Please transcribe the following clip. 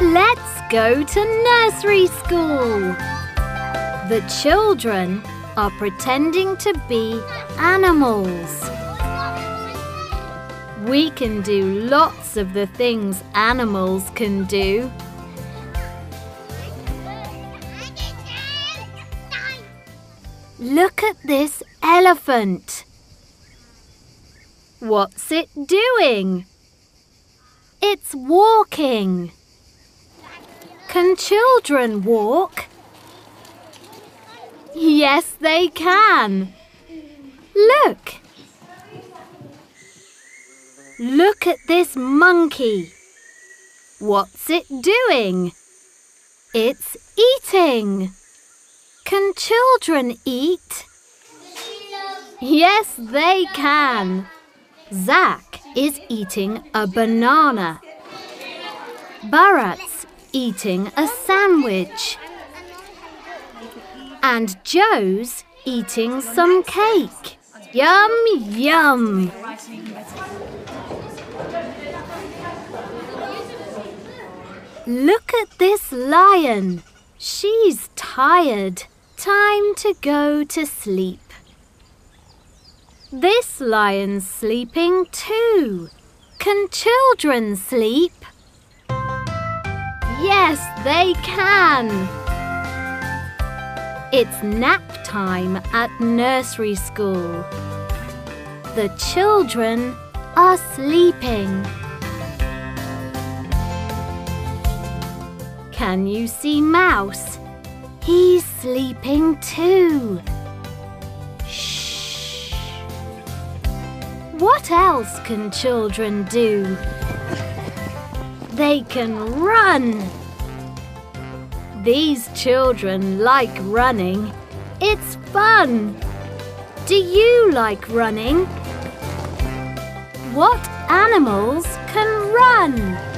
Let's go to nursery school. The children are pretending to be animals. We can do lots of the things animals can do. Look at this elephant. What's it doing? It's walking. Can children walk? Yes, they can. Look. Look at this monkey. What's it doing? It's eating. Can children eat? Yes, they can. Zach is eating a banana. Bharat's eating a sandwich. And Joe's eating some cake. Yum, yum. Look at this lion. She's tired. Time to go to sleep. This lion's sleeping too. Can children sleep? Yes, they can. It's nap time at nursery school. The children are sleeping. Can you see Mouse? He's sleeping too. Shh. What else can children do? They can run. These children like running. It's fun. Do you like running? What animals can run?